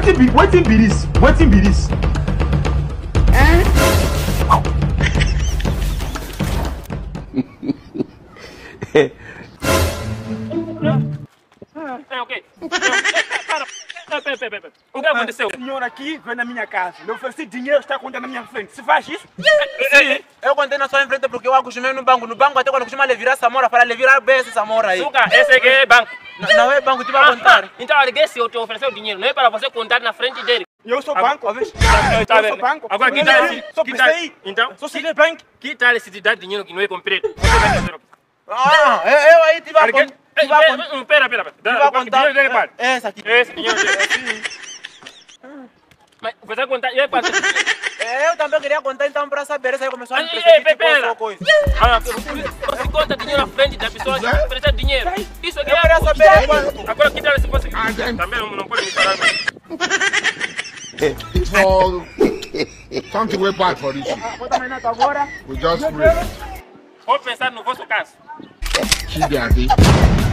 wetin be wetin be this wetin be this. É, ok. Para. Pera, pera, pera. O que aconteceu? senhor aqui vem na minha casa, lhe ofereci dinheiro, está contando na minha frente. Se faz isso? Sim, eu contei na sua frente porque eu acostumei no banco. No banco até quando costuma lhe virar Samora, para lhe virar bem esse Samora aí. Suca, esse aqui é banco. Não é banco, tu vai contar. Então, alguém se eu te ofereceu dinheiro, não é para você contar na frente dele. Eu sou Agora- banco. Tá Eu sou banco. Agora, que Eu tal sou- PCI. Então, Sou Cine Bank. que tal se te dar dinheiro que não é completo? Vai o? Ah, eu, eu aí a Alguém- contar. Pera, contar. Pera, pera. Dá- a o contar. dinheiro dele. Essa aqui. Esse dinheiro dele. Mas você contar... E aí, quanto? Eu também queria contar então para saber. Essa aí começou a me pera. só coisa. Ah, você conta dinheiro na frente da pessoa que precisa de dinheiro. Isso aqui Eu é... queria saber quanto. Agora, que tal se você... Também não, pode me falar. It's all to way back for this. We just pray. Vou pensar no vosso caso. Day.